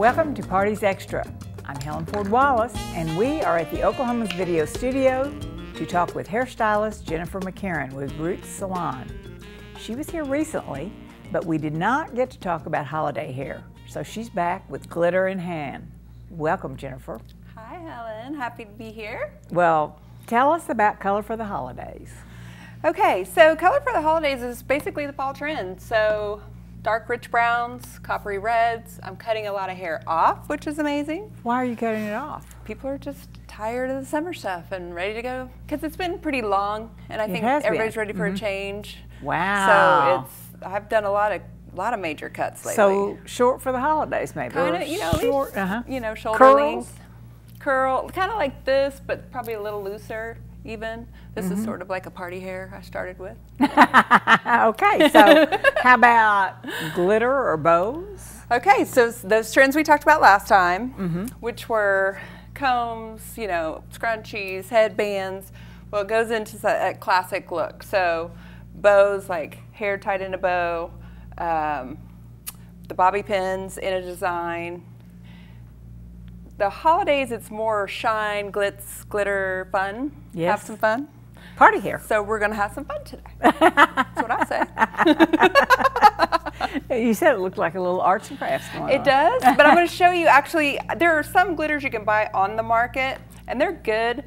Welcome to Parties Extra. I'm Helen Ford Wallace, and we are at the Oklahoman's Video Studio to talk with hairstylist Jennifer McCharen with Rutz Salon. She was here recently, but we did not get to talk about holiday hair, so she's back with glitter in hand. Welcome, Jennifer. Hi, Helen. Happy to be here. Well, tell us about Color for the Holidays. Okay, so Color for the Holidays is basically the fall trend. So dark rich browns, coppery reds. I'm cutting a lot of hair off, which is amazing. Why are you cutting it off? People are just tired of the summer stuff and ready to go because it's been pretty long, and I It think everybody's been. ready for Mhm. a change. Wow. So it's I've done a lot of a lot of major cuts lately. So short for the holidays, maybe. kind of, you know, at least, short, uh-huh. you know, shoulder Curls? length, curl, kind of like this, but probably a little looser. Even this Mm-hmm. is sort of like a party hair I started with. okay, so how about glitter or bows? Okay, so those trends we talked about last time, Mm-hmm. which were combs, you know, scrunchies, headbands. Well, it goes into a classic look. So bows, like hair tied in a bow, um, the bobby pins in a design. The holidays, it's more shine, glitz, glitter, fun. Yes. Have some fun. Party here. So we're gonna have some fun today. That's what I say. You said it looked like a little arts and crafts going It on. does, but I'm going to show you actually, there are some glitters you can buy on the market, and they're good,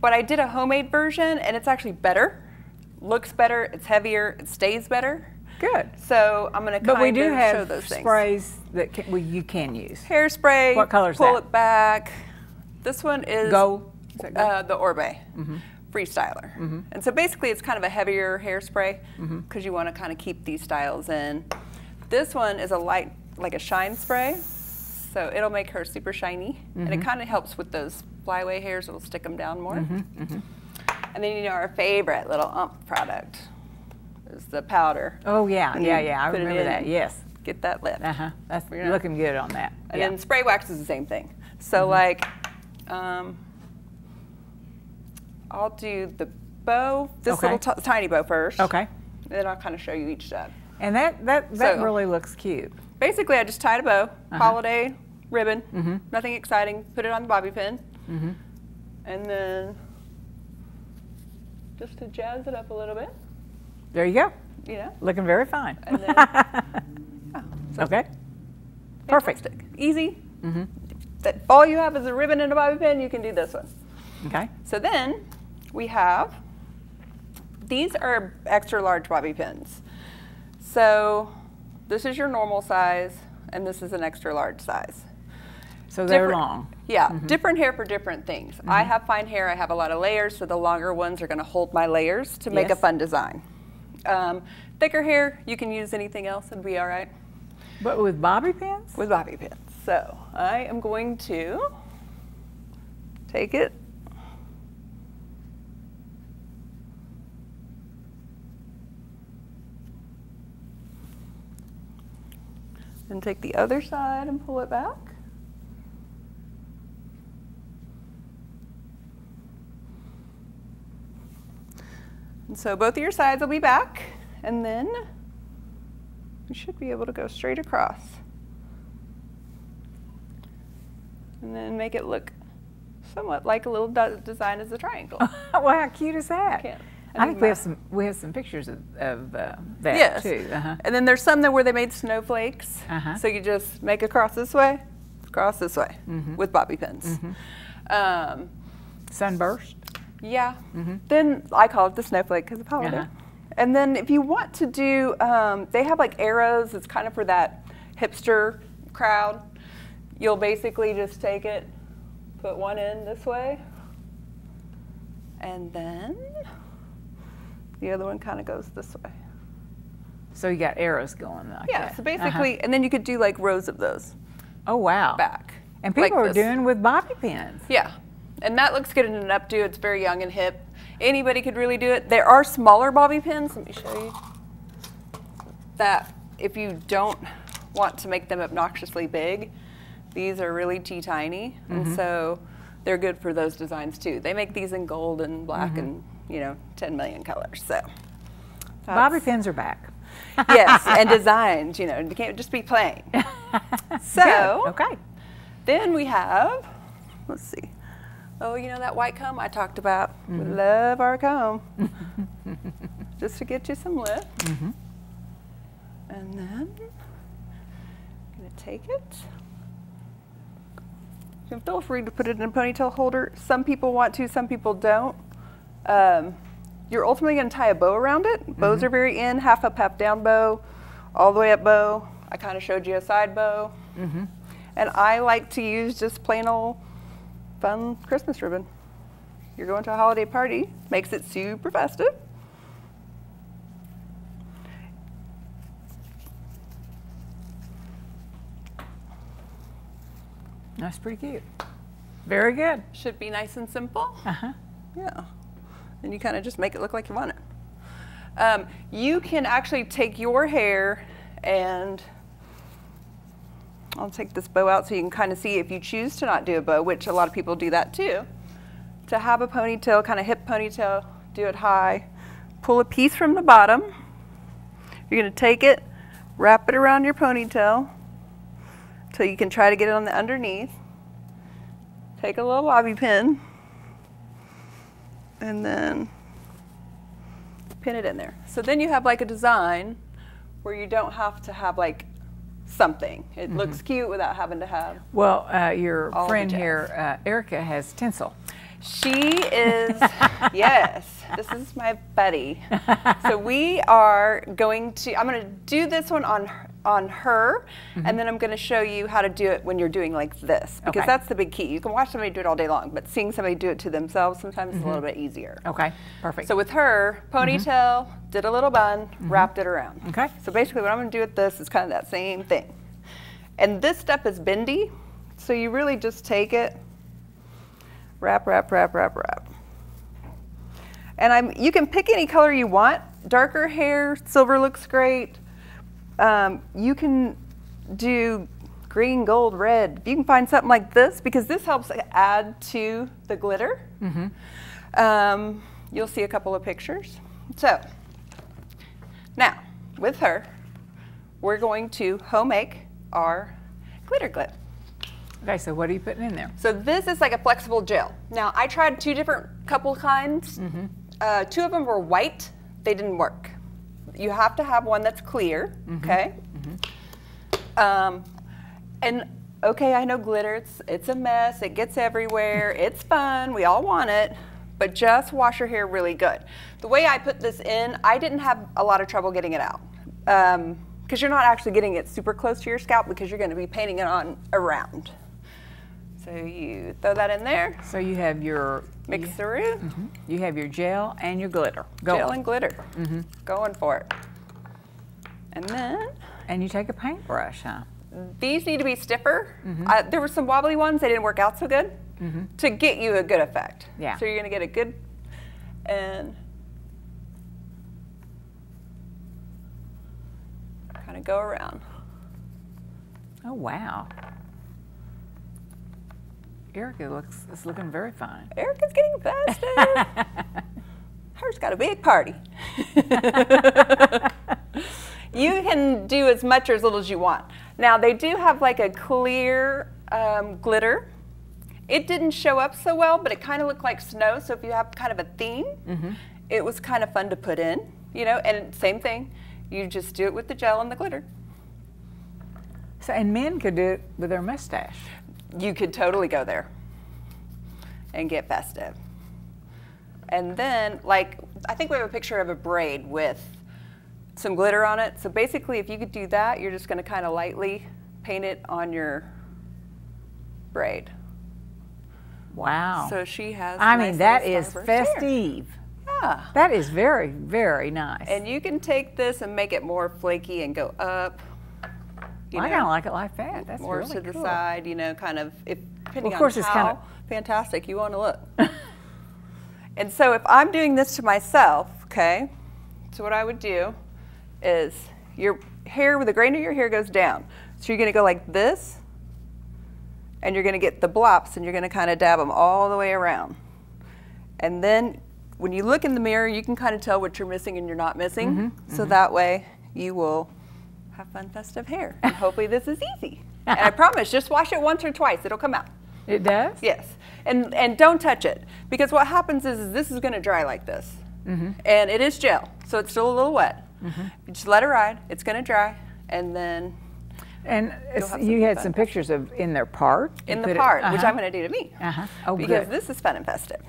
but I did a homemade version, and it's actually better. Looks better, it's heavier, it stays better. Good. So I'm going to But kind we do of have show those things. sprays that can, well, you can use. Hairspray. What color is Pull that? it back. This one is Go. Uh, is that go? uh, the Oribe mm-hmm. Freestyler. Mm-hmm. And so basically, it's kind of a heavier hairspray mm-hmm. because you want to kind of keep these styles in. This one is a light, like a shine spray. So it'll make her super shiny. And it kind of helps with those flyaway hairs, it'll stick them down more. And then, you know, our favorite little ump product is the powder. Oh, yeah, And yeah, yeah. I remember that. Yes. Get that lift. Uh huh. That's Yeah. looking good on that. And yeah. then spray wax is the same thing. So like, um, I'll do the bow, this Okay. little t- tiny bow first. okay. Then I'll kind of show you each step. And that that that So- really looks cute. Basically, I just tied a bow, Uh-huh. holiday ribbon, Mm-hmm. nothing exciting. Put it on the bobby pin, and then just to jazz it up a little bit, There you go. you know. Looking very fine. Then- Oh, so okay. Perfect. fantastic. Easy. Mm-hmm. That all you have is a ribbon and a bobby pin. You can do this one. Okay. So then we have, these are extra large bobby pins. So this is your normal size and this is an extra large size. So they're Different- long. Yeah, different hair for different things. I have fine hair, I have a lot of layers, so the longer ones are gonna hold my layers to make a fun design. Um, thicker hair, you can use anything else and be all right But with bobby pins? with bobby pins. So I am going to take it and take the other side and pull it back. And so both of your sides will be back, and then you should be able to go straight across. And then make it look somewhat like a little design as a triangle. well, how cute is that? Can't- I think we have some we have some pictures of, of uh, that Yes. too. Uh-huh. And then there's some that where they made snowflakes. Uh-huh. So you just make a cross this way, cross this way Mm-hmm. with bobby pins. Um, Sunburst. Yeah. Then I call it the snowflake because of holiday. Mm-hmm. Uh-huh. And then if you want to do, um, they have like arrows. It's kind of for that hipster crowd. You'll basically just take it, put one in this way, and then the other one kind of goes this way. So you got arrows going like Yeah. So Uh-huh. basically, and then you could do like rows of those Oh wow. back. And like people are this. doing with bobby pins. Yeah. And that looks good in an updo. It's very young and hip. Anybody could really do it. There are smaller bobby pins. Let me show you. That if you don't want to make them obnoxiously big, these are really tea tiny. And mm-hmm. so they're good for those designs too. They make these in gold and black mm-hmm. and, you know, 10 million colors. So Bobby pins are back. yes, and designs, you know, you can't just be plain. So, Good. okay. then we have, let's see. Oh, you know that white comb I talked about? Mm-hmm. love our comb. just to get you some lift. Mm-hmm. And then, I'm gonna take it. You can feel free to put it in a ponytail holder. Some people want to, some people don't. Um, you're ultimately going to tie a bow around it. Bows are very in, half up, half down bow, all the way up bow. I kind of showed you a side bow. And I like to use just plain old fun Christmas ribbon. You're going to a holiday party, makes it super festive. That's pretty cute. Very good. Should be nice and simple. Uh-huh. Yeah. And you kind of just make it look like you want it. Um, you can actually take your hair and I'll take this bow out so you can kind of see if you choose to not do a bow, which a lot of people do that too. To have a ponytail, kind of hip ponytail, do it high, pull a piece from the bottom. You're going to take it, wrap it around your ponytail so you can try to get it on the underneath. Take a little bobby pin and then pin it in there. So then you have like a design where you don't have to have like something. It looks cute without having to have. Well, uh, your friend here, uh, Erica, has tinsel. She is, yes, this is my buddy. So we are going to, I'm going to do this one on her- on her, and mm-hmm. then I'm going to show you how to do it when you're doing like this, because Okay. that's the big key. You can watch somebody do it all day long, but seeing somebody do it to themselves sometimes is a little mm-hmm. bit easier. Okay, perfect. So with her, ponytail, mm-hmm. did a little bun, wrapped it around. Okay. So basically what I'm gonna do with this is kind of that same thing. And this step is bendy, so you really just take it, wrap, wrap, wrap, wrap, wrap. And I'm, you can pick any color you want. Darker hair, silver looks great. Um, you can do green, gold, red. You can find something like this because this helps add to the glitter. Um, you'll see a couple of pictures. So, now with her, we're going to home make our glitter clip. okay, so what are you putting in there? So this is like a flexible gel. Now I tried two different couple kinds. Uh, two of them were white. They didn't work. You have to have one that's clear. Mm-hmm. Okay. Mm-hmm. Um, and okay, I know glitter. It's it's a mess. It gets everywhere. It's fun. We all want it. But just wash your hair really good. The way I put this in, I didn't have a lot of trouble getting it out. Um, because you're not actually getting it super close to your scalp because you're going to be painting it on around. So you throw that in there, So you have your mix you, through, mm-hmm. you have your gel and your glitter. Gel and glitter. Mm-hmm. Going for it. And then And you take a paintbrush, huh? these need to be stiffer. Uh, there were some wobbly ones, they didn't work out so good to get you a good effect. Yeah. So you're going to get a good, and kind of go around. Oh wow. Erica looks is looking very fine. Erica's getting festive. Her's got a big party. you can do as much or as little as you want. Now they do have like a clear um, glitter. It didn't show up so well, but it kind of looked like snow. So if you have kind of a theme, it was kind of fun to put in. You know, and same thing. You just do it with the gel and the glitter. So and men could do it with their mustache. You could totally go there and get festive. And then, like, I think we have a picture of a braid with some glitter on it. So basically, if you could do that, you're just going to kind of lightly paint it on your braid. Wow. So she has. I nice mean that is starburst hair. festive. Yeah. That is very very nice. And you can take this and make it more flaky and go up. You I know. kind of like it like that. That's more really to the cool. side, you know, kind of if depending Well, of course, on it's how kinda- fantastic you want to look. and so if I'm doing this to myself, okay, so what I would do is your hair with the grain of your hair goes down. So you're going to go like this, and you're going to get the blops, and you're going to kind of dab them all the way around. And then when you look in the mirror, you can kind of tell what you're missing and you're not missing. Mm-hmm, So that way you will have fun, festive hair. And hopefully this is easy. and I promise, just wash it once or twice, it'll come out. It does? Yes, and and don't touch it because what happens is, is this is going to dry like this, Mm-hmm. and it is gel, so it's still a little wet. You just let it ride. It's going to dry, and then And you had fun. some pictures of in their part. In the put it- part, which uh-huh. I'm going to do to me, Uh-huh. Oh, because good. this is fun and festive.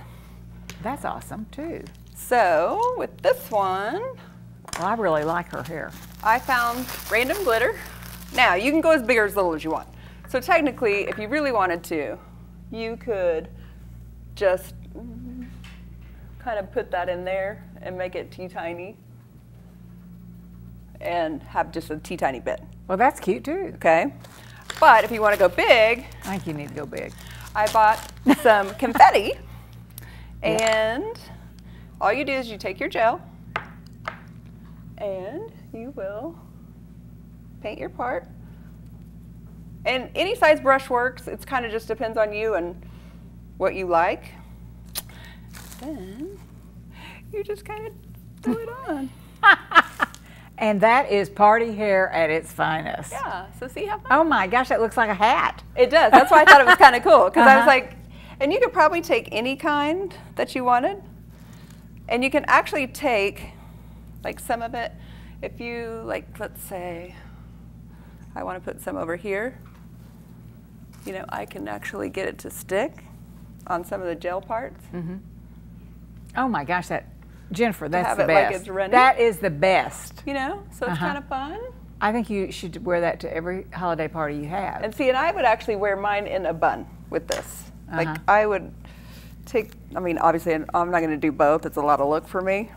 That's awesome too. So with this one, Well, I really like her hair. I found random glitter. Now you can go as big or as little as you want. So technically, if you really wanted to, you could just kind of put that in there and make it tea tiny and have just a tea tiny bit, Well, that's cute too. okay? But if you want to go big, I think you need to go big. I bought some confetti and all you do is you take your gel and you will paint your part. And any size brush works. It's kind of just depends on you and what you like. Then you just kind of do it on. And that is party hair at its finest. Yeah. So see how fun? Oh my gosh, that looks like a hat. It does. That's why I thought it was kind of cool because I was Uh-huh. like, and you could probably take any kind that you wanted, and you can actually take like some of it. If you like, let's say, I want to put some over here. You know, I can actually get it to stick on some of the gel parts. Oh my gosh, that Jennifer, that's the it like best. running? that is the best. You know, so it's Uh-huh. kind of fun. I think you should wear that to every holiday party you have. And see, and I would actually wear mine in a bun with this. Uh-huh. Like I would take. I mean, obviously, I'm not going to do both. It's a lot of look for me,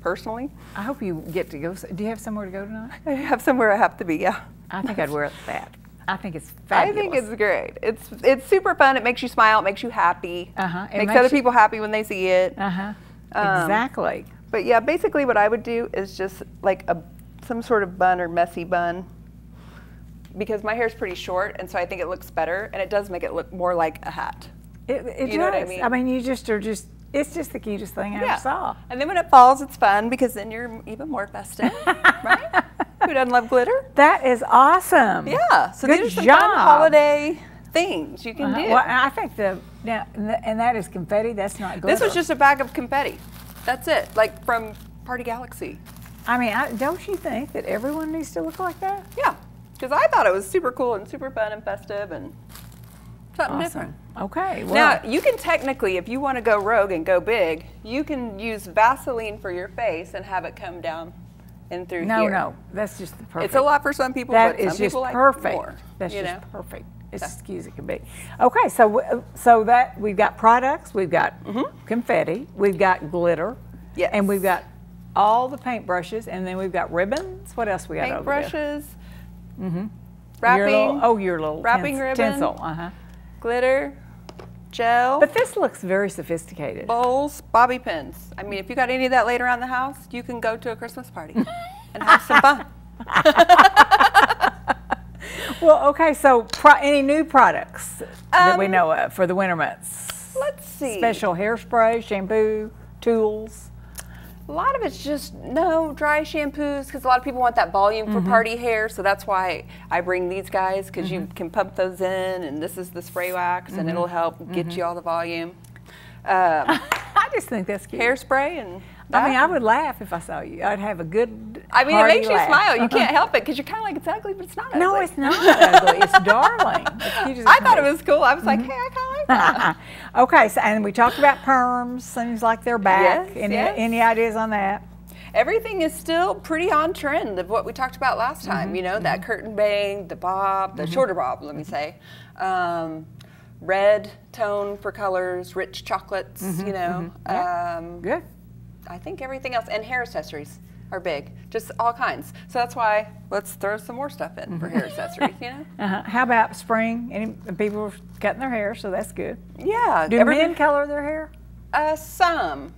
personally. I hope you get to go. Do you have somewhere to go tonight? I have somewhere I have to be. Yeah. I think I'd wear that. I think it's fabulous. I think it's great. It's it's super fun. It makes you smile. It makes you happy. Uh-huh. It Makes, makes other you- people happy when they see it. Uh huh. Um, exactly. But yeah, basically, what I would do is just like a some sort of bun or messy bun. Because my hair is pretty short, and so I think it looks better, and it does make it look more like a hat. It, it you know what I does. mean? I mean, you just are just. It's just the cutest thing I ever saw. And then when it falls, it's fun because then you're even more festive, right? Who doesn't love glitter? That is awesome. Yeah. So Good these are some job. fun holiday things you can Uh-huh. do. Well, I think the now and and that is confetti. That's not glitter. this was just a bag of confetti. That's it, like from Party Galaxy. I mean, I, don't you think that everyone needs to look like that? Yeah. Because I thought it was super cool and super fun and festive and something different. Okay. Well, Now, you can technically, if you want to go rogue and go big, you can use Vaseline for your face and have it come down in through no, here. no, no. that's just the perfect. It's a lot for some people, That but is some just people like perfect. more. That's you just know? perfect. It's as cute as it can be. Okay, so so that we've got products, we've got confetti, we've got glitter, Mm-hmm. Yes. and we've got all the paint brushes, and then we've got ribbons. What else we got Paint over there? brushes, Your wrapping, little, oh, your little wrapping ribbon. tinsel. Uh huh. Glitter, gel, But this looks very sophisticated. bowls, bobby pins. I mean, if you got any of that later around the house, you can go to a Christmas party and have some fun. Well, okay, so pro- any new products that we Um, know of for the winter months? Let's see. Special hairspray, shampoo, tools. A lot of it's just no dry shampoos because a lot of people want that volume for mm-hmm. party hair. So that's why I bring these guys because you mm-hmm. can pump those in, and this is the spray wax, and mm-hmm. it'll help get you all the volume. Um, I just think that's cute. hairspray and. I mean. I would laugh if I saw you. I'd have a good. I mean, it makes you laugh. smile. You uh-huh. can't help it because you're kind of like it's ugly, but it's not. No, ugly. it's not ugly. It's darling. It's I thought it was cool. I was like, hey, I kind that. Okay, so and we talked about perms. Seems like they're back. Yes, any yes. any ideas on that? Everything is still pretty on trend of what we talked about last time. Mm-hmm, You know, that curtain bang, the bob, the shorter bob, let me say. Um, red tone for colors, rich chocolates, Mm-hmm, you know. Um, Good. I think everything else, and hair accessories are big, just all kinds. So that's why let's throw some more stuff in for Mm-hmm. hair accessories, you know? Uh-huh. How about spring? Any people are cutting their hair, so that's good. Yeah. Do every- men color their hair? Uh, some.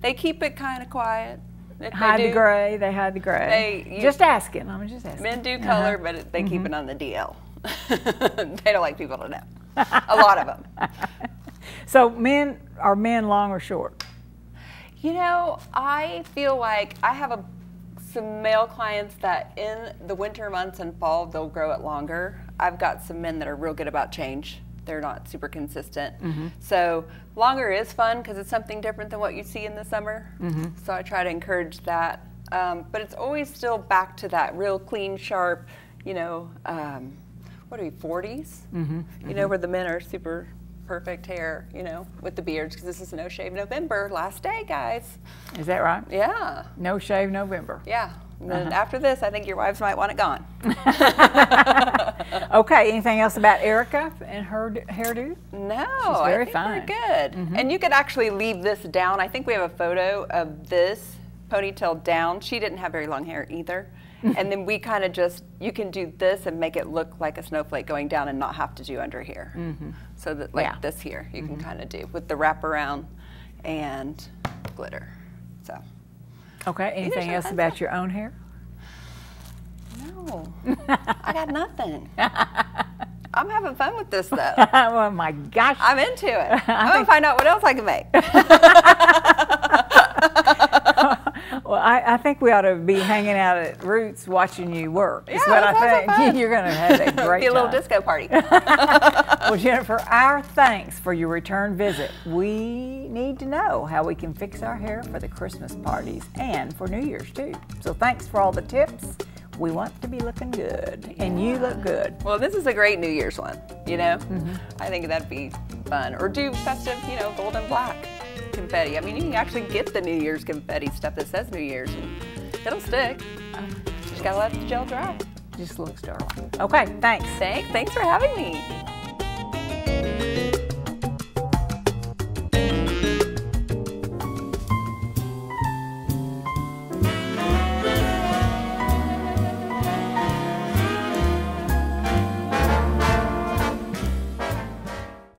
They keep it kind of quiet. If they Hide the gray. They hide the gray. They- you- just asking. I'm just asking. Men do Uh-huh. color, but it- they Mm-hmm. keep it on the DL. they don't like people to know. A lot of them. So men are men long or short? You know, I feel like I have a, some male clients that in the winter months and fall they'll grow it longer. I've got some men that are real good about change. They're not super consistent. Mm-hmm. So longer is fun because it's something different than what you see in the summer. Mm-hmm. So I try to encourage that. Um, but it's always still back to that real clean, sharp, you know, um, what are we, 40s? Mm-hmm. You know, where the men are super perfect hair, you know, with the beards because this is No Shave November, last day, guys. Is that right? Yeah, No shave November. yeah. And then Uh-huh. after this, I think your wives might want it gone. Okay, anything else about Erica and her hairdo? No, She's very fine. we're good. And you could actually leave this down. I think we have a photo of this ponytail down. She didn't have very long hair either. and then we kind of just, you can do this and make it look like a snowflake going down and not have to do under here. Mm-hmm. So that like Yeah. this here, you can mm-hmm. kind of do with the wraparound and glitter. So, Okay, anything else about your own hair? no, I got nothing. I'm having fun with this though. oh my gosh. I'm into it. I'm gonna find out what else I can make. I, I think we ought to be hanging out at Rutz watching you work. Is Yeah, what I think. You're going to have a great Be a little time. disco party. Well, Jennifer, our thanks for your return visit. We need to know how we can fix our hair for the Christmas parties and for New Year's too. So thanks for all the tips. We want to be looking good, and you look good. Well, this is a great New Year's one, you know? Mm-hmm. I think that'd be fun. Or do festive, you know, gold and black confetti. I mean, you can actually get the New Year's confetti stuff that says New Year's, and it'll stick. Just gotta let the gel dry. Just looks darling. Okay, thanks. Thanks, thanks for having me.